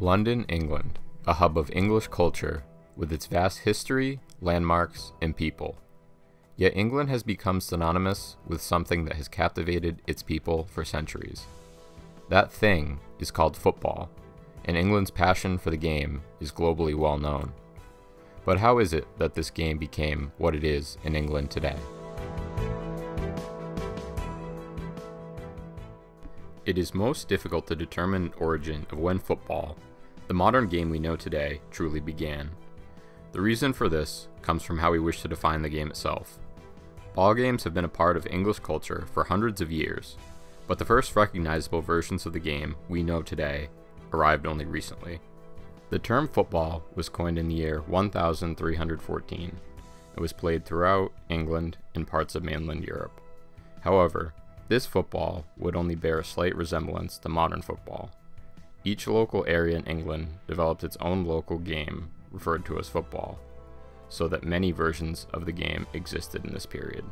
London, England, a hub of English culture with its vast history, landmarks, and people. Yet England has become synonymous with something that has captivated its people for centuries. That thing is called football, and England's passion for the game is globally well known. But how is it that this game became what it is in England today? It is most difficult to determine the origin of when football, the modern game we know today, truly began. The reason for this comes from how we wish to define the game itself. Ball games have been a part of English culture for hundreds of years, but the first recognizable versions of the game we know today arrived only recently. The term football was coined in the year 1314 and was played throughout England and parts of mainland Europe. However, this football would only bear a slight resemblance to modern football. Each local area in England developed its own local game referred to as football, so that many versions of the game existed in this period.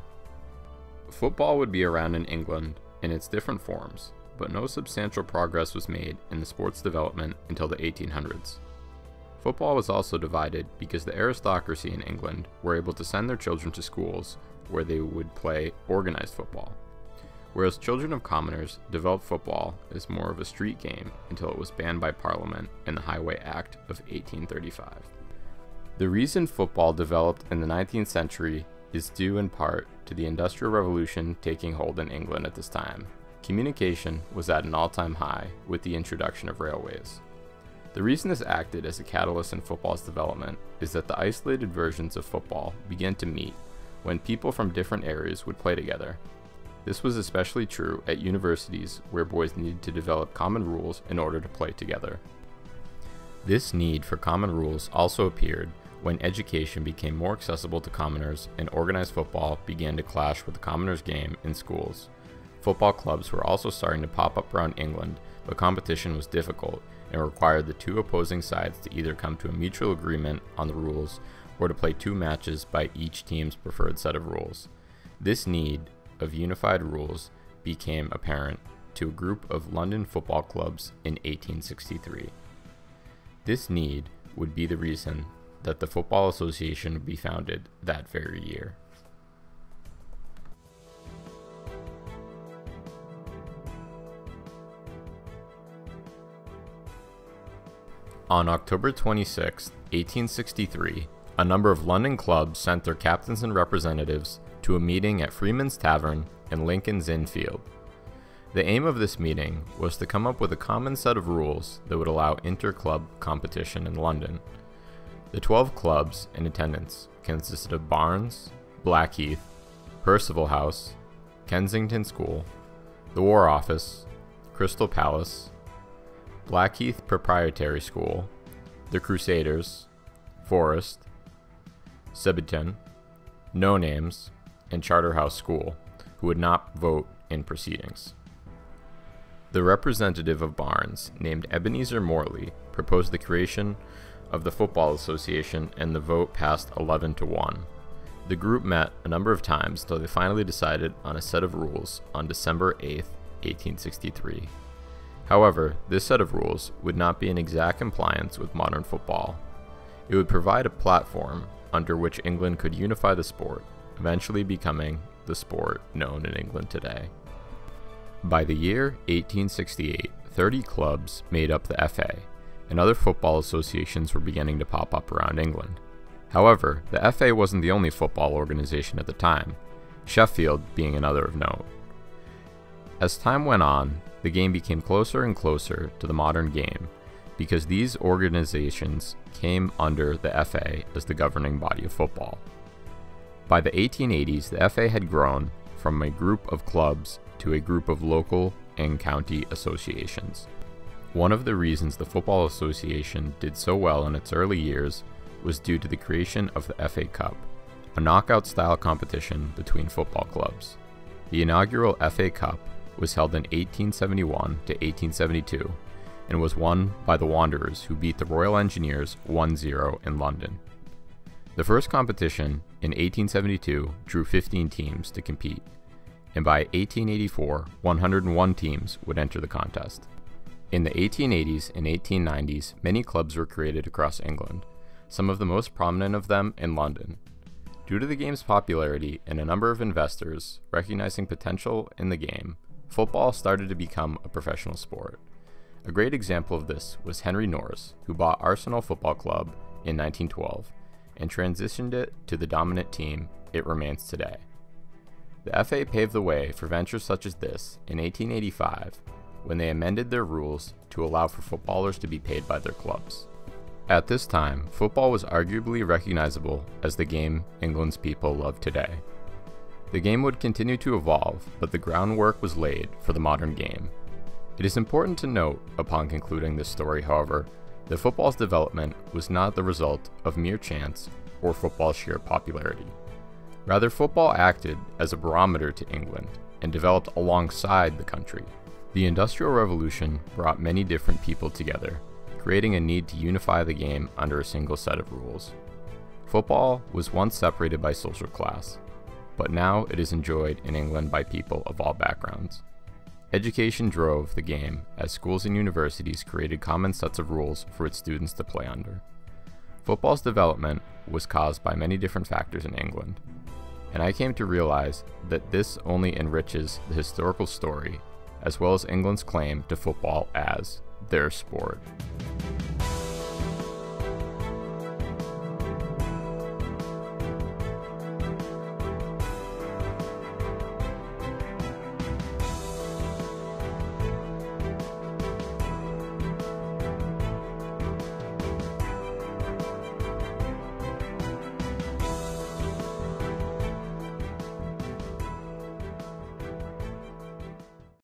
Football would be around in England in its different forms, but no substantial progress was made in the sport's development until the 1800s. Football was also divided because the aristocracy in England were able to send their children to schools where they would play organized football whereas children of commoners developed football as more of a street game until it was banned by Parliament in the Highway Act of 1835. The reason football developed in the 19th century is due in part to the Industrial Revolution taking hold in England at this time. Communication was at an all time high with the introduction of railways. The reason this acted as a catalyst in football's development is that the isolated versions of football began to meet when people from different areas would play together this was especially true at universities where boys needed to develop common rules in order to play together. This need for common rules also appeared when education became more accessible to commoners and organized football began to clash with the commoners' game in schools. Football clubs were also starting to pop up around England, but competition was difficult and required the two opposing sides to either come to a mutual agreement on the rules or to play two matches by each team's preferred set of rules. This need of unified rules became apparent to a group of London football clubs in 1863. This need would be the reason that the Football Association would be founded that very year. On October 26, 1863, a number of London clubs sent their captains and representatives to a meeting at Freeman's Tavern in Lincoln's Inn Field. The aim of this meeting was to come up with a common set of rules that would allow inter-club competition in London. The 12 clubs in attendance consisted of Barnes, Blackheath, Perceval House, Kensington School, the War Office, Crystal Palace, Blackheath Proprietary School, the Crusaders, Forest, Surbiton, No Names, and Charterhouse School, who would not vote in proceedings. The representative of Barnes, named Ebenezer Morley, proposed the creation of the Football Association, and the vote passed 11 to 1. The group met a number of times until they finally decided on a set of rules on December 8, 1863. However, this set of rules would not be in exact compliance with modern football. It would provide a platform under which England could unify the sport eventually becoming the sport known in England today. By the year 1868, 30 clubs made up the FA, and other football associations were beginning to pop up around England. However, the FA wasn't the only football organization at the time, Sheffield being another of note. As time went on, the game became closer and closer to the modern game because these organizations came under the FA as the governing body of football. By the 1880s, the FA had grown from a group of clubs to a group of local and county associations. One of the reasons the Football Association did so well in its early years was due to the creation of the FA Cup, a knockout style competition between football clubs. The inaugural FA Cup was held in 1871 to 1872 and was won by the Wanderers, who beat the Royal Engineers 1 0 in London. The first competition in 1872 drew 15 teams to compete, and by 1884, 101 teams would enter the contest. In the 1880s and 1890s, many clubs were created across England, some of the most prominent of them in London. Due to the game's popularity and a number of investors recognizing potential in the game, football started to become a professional sport. A great example of this was Henry Norris, who bought Arsenal Football Club in 1912 and transitioned it to the dominant team it remains today. The FA paved the way for ventures such as this in 1885 when they amended their rules to allow for footballers to be paid by their clubs. At this time, football was arguably recognizable as the game England's people love today. The game would continue to evolve, but the groundwork was laid for the modern game. It is important to note, upon concluding this story, however, that football's development was not the result of mere chance or football's sheer popularity. Rather, football acted as a barometer to England and developed alongside the country. The Industrial Revolution brought many different people together creating a need to unify the game under a single set of rules. Football was once separated by social class, but now it is enjoyed in England by people of all backgrounds. Education drove the game as schools and universities created common sets of rules for its students to play under. Football's development was caused by many different factors in England, and I came to realize that this only enriches the historical story as well as England's claim to football as their sport.